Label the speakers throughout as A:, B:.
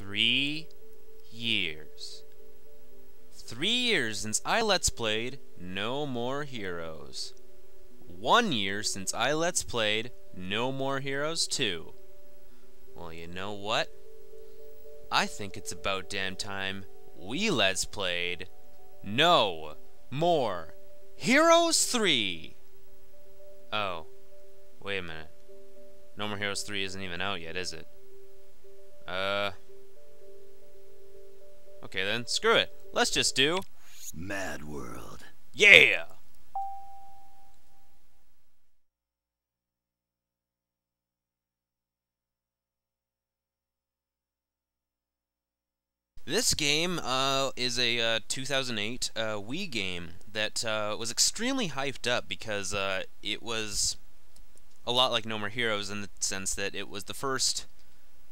A: Three years. Three years since I Let's Played No More Heroes. One year since I Let's Played No More Heroes 2. Well, you know what? I think it's about damn time we Let's Played No More Heroes 3. Oh, wait a minute. No More Heroes 3 isn't even out yet, is it? Uh. Okay then, screw it. Let's just do.
B: MadWorld.
A: Yeah! This game uh, is a uh, 2008 uh, Wii game that uh, was extremely hyped up because uh, it was a lot like No More Heroes in the sense that it was the first,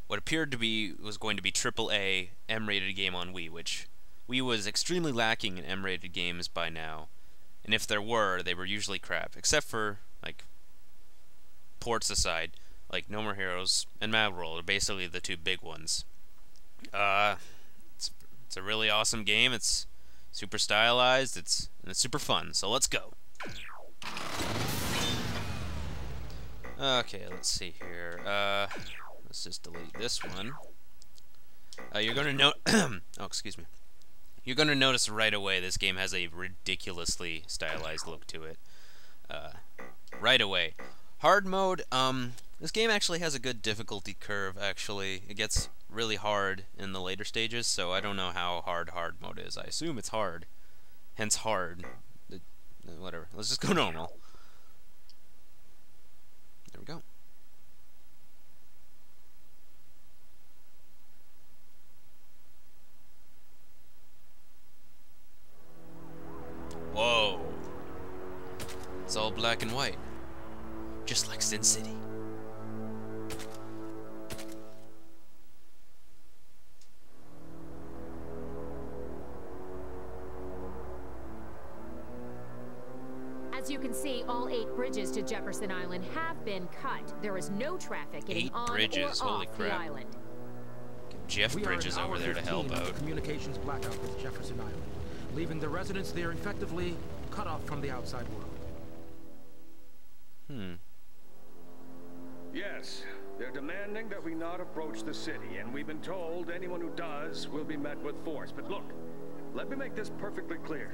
A: what appeared to be was going to be AAA M-rated game on Wii, which Wii was extremely lacking in M-rated games by now, and if there were, they were usually crap, except for like ports aside, like No More Heroes and MadWorld are basically the two big ones. Uh, it's it's a really awesome game. It's super stylized. It's and it's super fun. So let's go. Okay, let's see here. Uh, let's just delete this one. Uh, you're gonna note. oh, excuse me. You're gonna notice right away this game has a ridiculously stylized look to it. Uh, right away. Hard mode. Um, this game actually has a good difficulty curve. Actually, it gets really hard in the later stages, so I don't know how hard hard mode is. I assume it's hard. Hence hard. Whatever. Let's just go normal. There we go. Whoa. It's all black and white. Just like Sin City.
C: As you can see, all eight bridges to Jefferson Island have been cut. There is no traffic getting
A: Eight
C: on
A: bridges,
C: or
A: holy
C: off
A: crap.
C: the island.
A: Jeff Bridges
D: in
A: over there to help out.
D: the communications blackout with Jefferson Island, leaving the residents there effectively cut off from the outside world.
A: Hmm.
E: Yes, they're demanding that we not approach the city, and we've been told anyone who does will be met with force. But look, let me make this perfectly clear.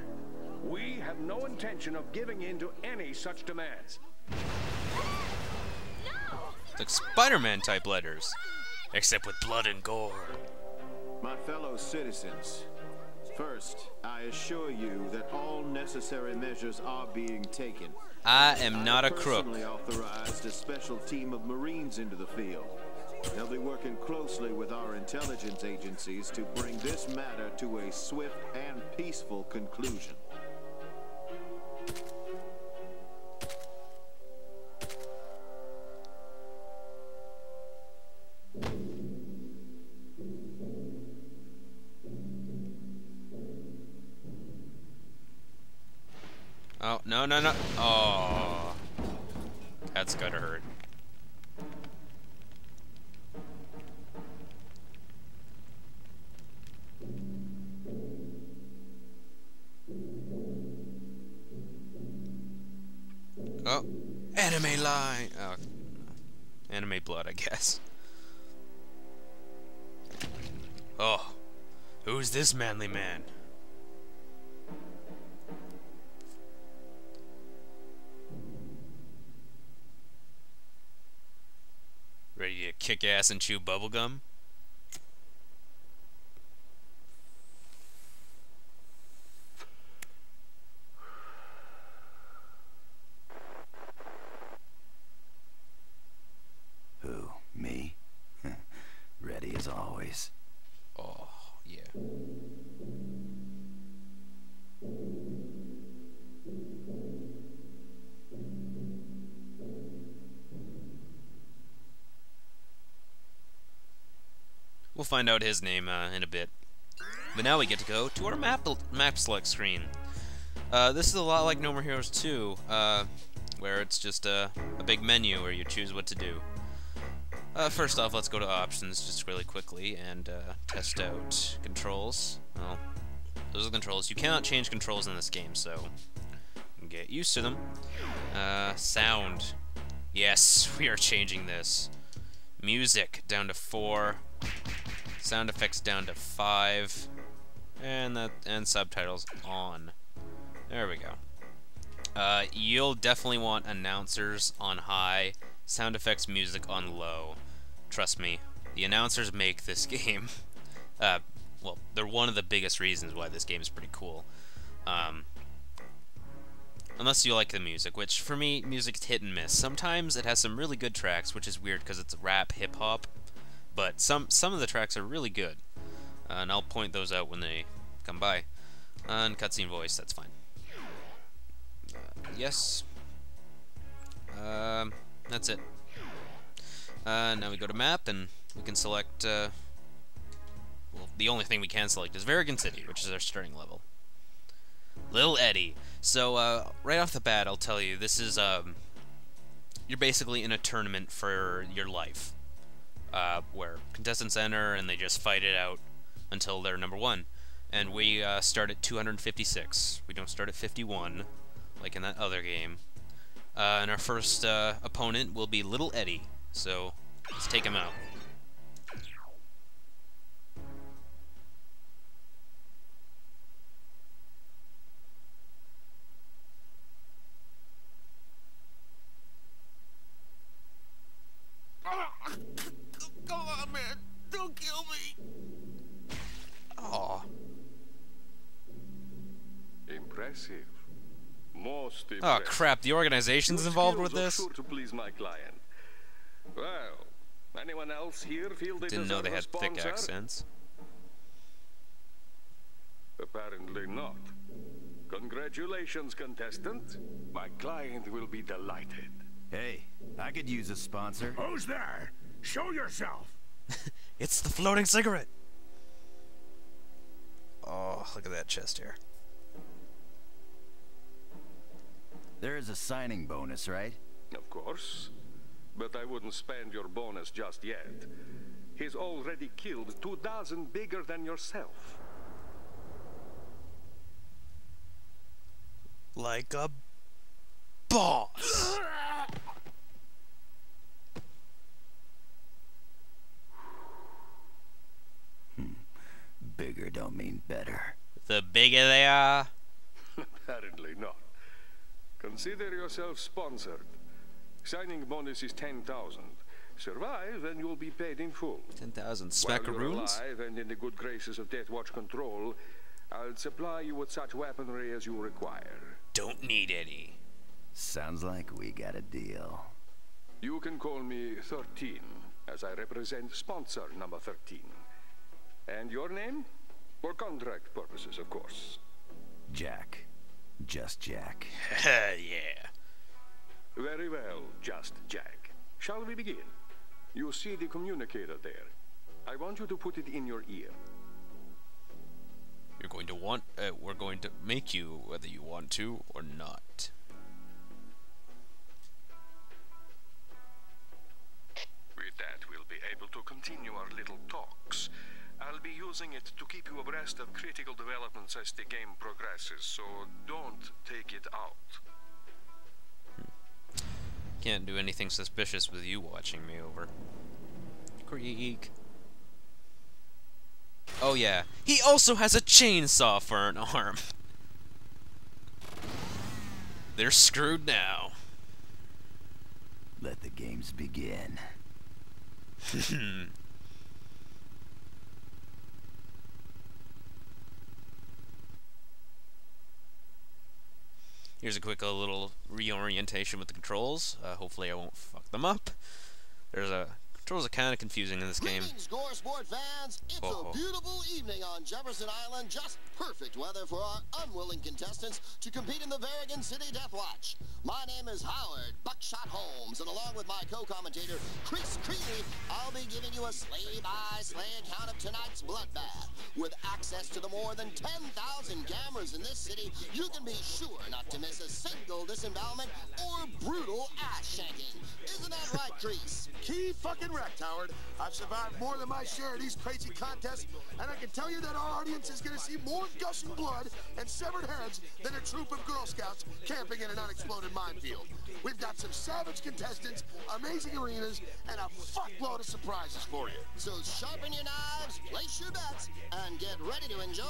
E: We have no intention of giving in to any such demands.
A: It's like Spider-Man type letters. Except with blood and gore.
F: My fellow citizens, first, I assure you that all necessary measures are being taken.
A: I am not
F: I
A: a crook.
F: personally authorized a special team of Marines into the field. They'll be working closely with our intelligence agencies to bring this matter to a swift and peaceful conclusion.
A: No, no, no. Oh. That's gotta hurt. Oh. Anime line! Oh. Anime blood, I guess. Oh. Who's this manly man? Kick ass and chew bubblegum? We'll find out his name uh, in a bit. But now we get to go to our map map select screen. Uh, this is a lot like No More Heroes 2, uh, where it's just a, a big menu where you choose what to do. Uh, first off, let's go to options just really quickly and uh, test out controls. Well, those are controls. You cannot change controls in this game, so get used to them. Uh, sound. Yes, we are changing this. Music down to four. Sound effects down to five. And that and subtitles on. There we go. Uh, you'll definitely want announcers on high, sound effects music on low. Trust me, the announcers make this game. Uh, well, they're one of the biggest reasons why this game is pretty cool. Um, unless you like the music, which for me, music's hit and miss. Sometimes it has some really good tracks, which is weird because it's rap, hip hop, but some some of the tracks are really good, uh, and I'll point those out when they come by. And cutscene voice, that's fine. Uh, yes. Um, that's it. Uh, now we go to map, and we can select. Uh, well, the only thing we can select is Varrigan City, which is our starting level. Little Eddie. So uh, right off the bat, I'll tell you, this is um, you're basically in a tournament for your life, uh, where contestants enter and they just fight it out until they're number one. And we uh, start at 256. We don't start at 51, like in that other game. Uh, and our first uh, opponent will be Little Eddie. So let's take him out. Crap, the organization's involved with this?
E: Sure to please my client. Well, anyone else here feel they
A: Didn't know they had
E: a
A: thick accents.
E: Apparently not. Congratulations, contestant. My client will be delighted.
B: Hey, I could use a sponsor.
G: Who's there? Show yourself.
A: It's the floating cigarette. Oh, look at that chest hair.
B: There is a signing bonus, right?
E: Of course. But I wouldn't spend your bonus just yet. He's already killed two dozen bigger than yourself.
A: Like a boss. Hmm.
B: Bigger don't mean better.
A: the bigger they are.
E: Apparently not. Consider yourself sponsored. Signing bonus is 10,000. Survive and you'll be paid in full.
A: 10,000
E: While you're alive and in the good graces of Death Watch Control, I'll supply you with such weaponry as you require.
A: Don't need any.
B: Sounds like we got a deal.
E: You can call me 13, as I represent sponsor number 13. And your name? For contract purposes, of course.
B: Jack. Just Jack.
A: yeah.
E: Very well, just Jack. Shall we begin? You see the communicator there. I want you to put it in your ear.
A: You're going to want, uh, we're going to make you whether you want to or not.
E: With that, we'll be able to continue our little talks. I'll be using it to keep you abreast of critical developments as the game progresses, so don't take it out.
A: Can't do anything suspicious with you watching me over. Creak. Oh yeah, he also has a chainsaw for an arm. They're screwed now.
B: Let the games begin.
A: Here's a quick uh, little reorientation with the controls. Uh, hopefully I won't fuck them up. There's a controls are kind of confusing in this game.
H: Greetings, Sport fans. It's
A: Oh.
H: a beautiful evening on Jefferson Island. Just perfect weather for our unwilling contestants to compete in the Varrigan City Death Watch. My name is Howard Buckshot Holmes, and along with my co-commentator, Kreese Kreeley, I'll be giving you a slay-by-slay account of tonight's bloodbath. With access to the more than 10,000 cameras in this city, you can be sure not to miss a single disembowelment or brutal ass shanking. Isn't that right, Kreese?
G: Key fucking
H: wrecked, Howard. I've survived more than my share of these crazy contests, and I can tell you that our audience is going to see more gushing blood and severed heads than a troop of Girl Scouts camping in an unexploded minefield. We've got some savage contestants, amazing arenas, and a fuckload of surprises for you. So sharpen your knives, place your bets, and get ready to enjoy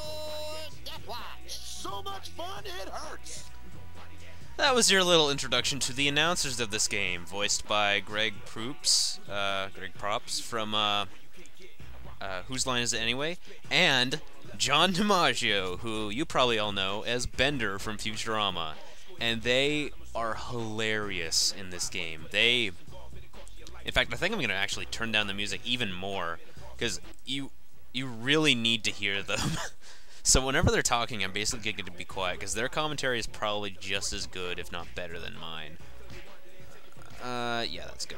H: Death Watch. So much fun, it hurts.
A: That was your little introduction to the announcers of this game, voiced by Greg Proops, uh, Greg Props from uh, uh, Whose Line Is It Anyway? And John DiMaggio, who you probably all know as Bender from Futurama. And they are hilarious in this game. They, in fact, I think I'm going to actually turn down the music even more because you you really need to hear them. so whenever they're talking, I'm basically going to be quiet because their commentary is probably just as good, if not better, than mine. Uh, yeah, that's good.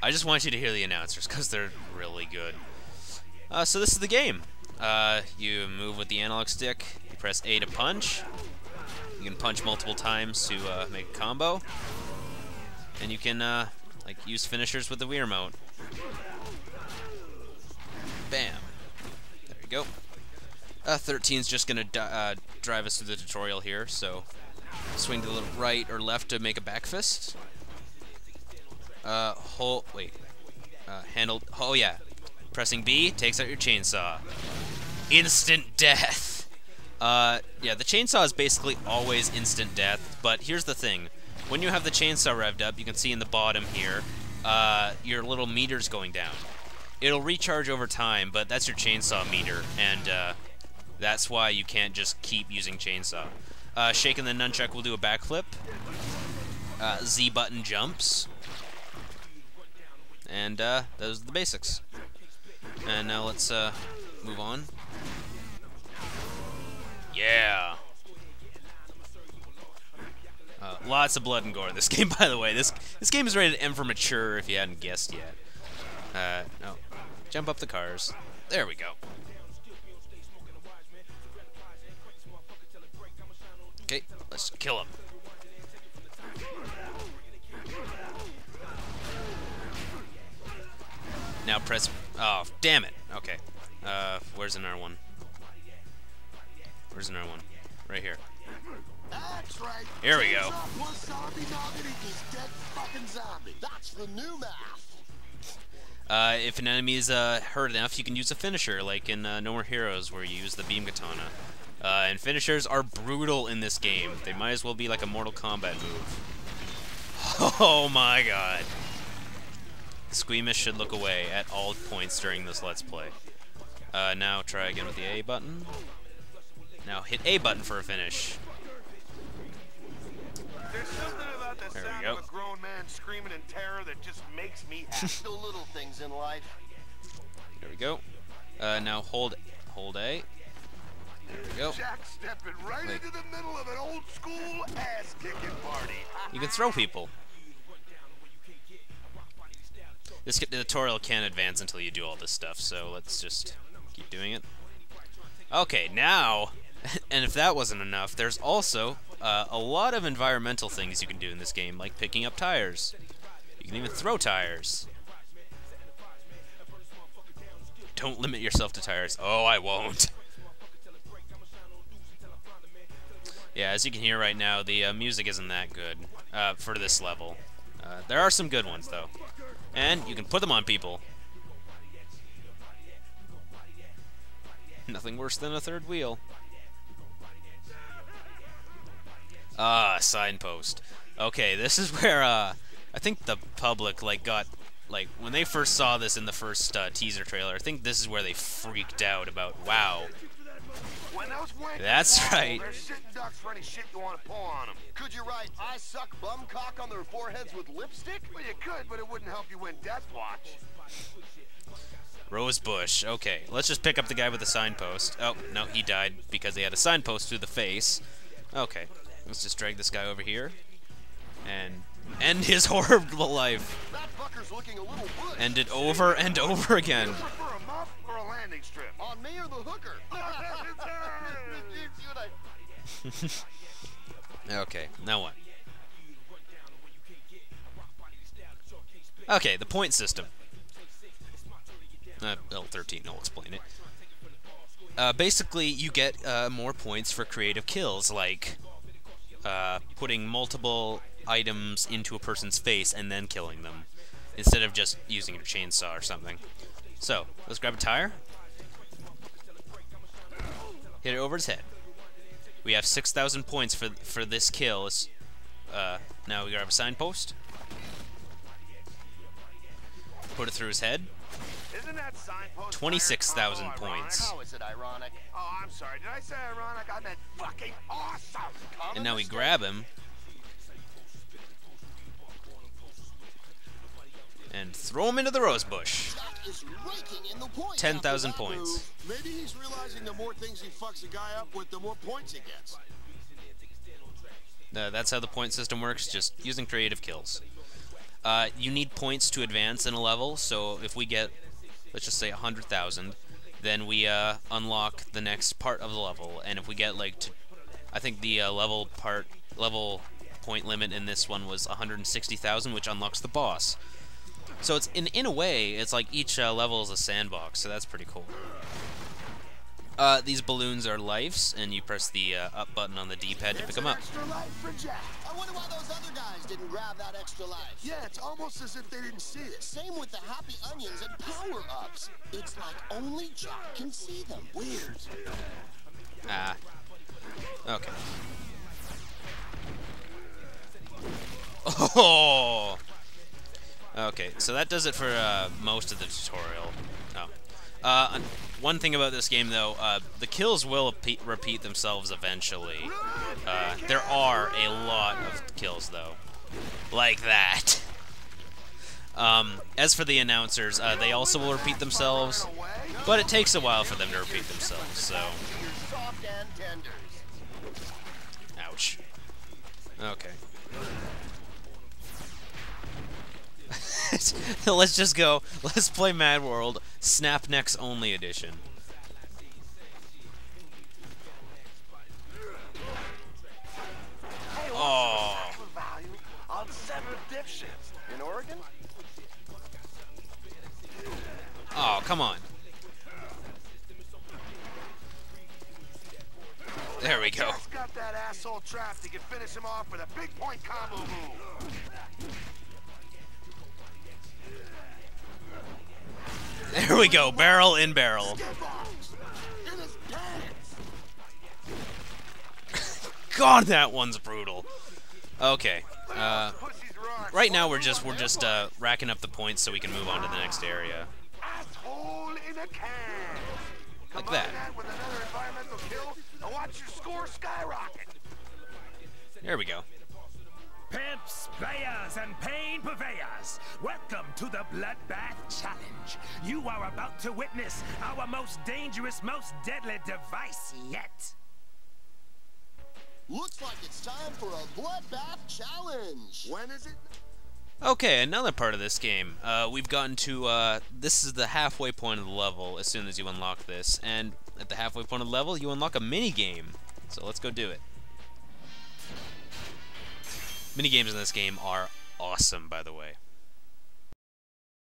A: I just want you to hear the announcers because they're really good. Uh, so this is the game. Uh, you move with the analog stick. You press A to punch. You can punch multiple times to uh, make a combo. And you can uh, like use finishers with the Wii remote. Bam. There you go. Uh, 13's just going to uh, drive us through the tutorial here, so swing to the right or left to make a back fist. Uh, hold, wait, uh, handle, oh yeah, pressing B takes out your chainsaw. Instant death. Uh, yeah, the chainsaw is basically always instant death, but here's the thing. When you have the chainsaw revved up, you can see in the bottom here, uh, your little meter's going down. It'll recharge over time, but that's your chainsaw meter, and, uh, that's why you can't just keep using chainsaw. Uh, shaking the nunchuck will do a backflip. Uh, Z button jumps. And uh, those are the basics. And now let's uh, move on. Yeah. Uh, lots of blood and gore in this game, by the way. This this game is rated M for mature, if you hadn't guessed yet. Uh, no. Jump up the cars. There we go. Okay, let's kill him. Now press... Oh, damn it. Okay. Uh, where's another one? Where's another one? Right here.
H: That's right.
A: Here we go.
H: Zombie noggin dead fucking zombie. That's the new math.
A: Uh, if an enemy is uh, hurt enough, you can use a finisher, like in uh, No More Heroes, where you use the beam katana. Uh, and finishers are brutal in this game. They might as well be like a Mortal Kombat move. Oh my god. The squeamish should look away at all points during this Let's Play. Uh, now try again with the A button. Now hit A button for a finish.
G: There's something about the
A: There we
G: sound
A: go.
G: of a grown man screaming in terror that just makes me happy.
H: the little things in life.
A: There we go. Uh, now hold hold A. There we go.
G: Jack stepping right
A: Wait.
G: into the middle of an old school ass kicking party.
A: You can throw people. This tutorial can't advance until you do all this stuff, so let's just keep doing it. Okay, now, and if that wasn't enough, there's also uh, a lot of environmental things you can do in this game, like picking up tires. You can even throw tires. Don't limit yourself to tires. Oh, I won't. Yeah, as you can hear right now, the uh, music isn't that good uh, for this level. Uh, there are some good ones, though. And you can put them on people. Nothing worse than a third wheel. Ah, signpost. Okay, this is where uh, I think the public like got like when they first saw this in the first uh, teaser trailer. I think this is where they freaked out about wow.
G: When those wankers
A: That's right.
G: They're ducks for any shit you want to pull on them.
H: Could you write, I suck bum cock on their foreheads with lipstick?
G: Well, you could, but it wouldn't help you win Death Watch.
A: Rose Bush. Okay, let's just pick up the guy with the signpost. Oh, no, he died because he had a signpost through the face. Okay, let's just drag this guy over here and end his horrible life.
H: That looking a little bush.
A: End it over and over again.
G: You prefer a muff or a landing strip?
H: On me or the hooker? You- you-
A: Okay, now what? Okay, the point system. Uh, L13, I'll explain it. Uh, basically, you get uh, more points for creative kills, like uh, putting multiple items into a person's face and then killing them, instead of just using a chainsaw or something. So, let's grab a tire. Hit it over his head. We have 6,000 points for for this kill. Uh, now we grab a signpost. Put it through his head.
G: Isn't that signpost
A: 26,000
G: ironic?
A: points.
H: How is it ironic?
G: Oh, I'm sorry. Did I say ironic? I meant fucking awesome.
A: And now we grab him. And throw him into the rose bush.
H: Jack is raking in the points
A: 10,000 points.
H: Maybe he's realizing the more things he fucks a guy up with, the more points he gets.
A: Uh, that's how the point system works, just using creative kills. Uh, you need points to advance in a level, so if we get, let's just say 100,000, then we uh, unlock the next part of the level. And if we get like, t I think the uh, level part, level point limit in this one was 160,000, which unlocks the boss. So it's in in a way, it's like each uh, level is a sandbox, so that's pretty cool. Uh, these balloons are lives, and you press the uh, up button on the D-pad to pick them up.
G: extra life for Jack.
H: I wonder why those other guys didn't grab that extra life.
G: Yeah, it's almost as if they didn't see it.
H: Same with the happy onions and power-ups. It's like only Jack can see them. Weird.
A: Ah. Okay. Oh. Okay, so that does it for uh, most of the tutorial. Oh. Uh, one thing about this game, though, uh, the kills will repeat, themselves eventually. Uh, there are a lot of kills, though, like that. Um, as for the announcers, uh, they also will repeat themselves, but it takes a while for them to repeat themselves. So. Ouch. Okay. Let's just go. Let's play MadWorld Snap Next Only Edition.
G: Hey,
A: Oh.
G: value on seven dipshits in Oregon?
A: Oh, come on. There we go. There we go. Barrel in barrel.
G: Get box in his pants.
A: God, that one's brutal. Okay. Uh, right now we're just we're just uh, racking up the points so we can move on to the next area.
G: Asshole in a can.
A: Like that.
G: with another environmental kill and watch your score skyrocket.
A: There we go.
I: Pimps, players, and pain purveyors, welcome to the Bloodbath Challenge. You are about to witness our most dangerous, most deadly device yet.
H: Looks like it's time for a bloodbath challenge.
G: When is it?
A: Okay, another part of this game. Uh, we've gotten to, uh, this is the halfway point of the level as soon as you unlock this. And at the halfway point of the level, you unlock a mini game. So let's go do it. Mini games in this game are awesome, by the way.